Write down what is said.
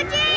again!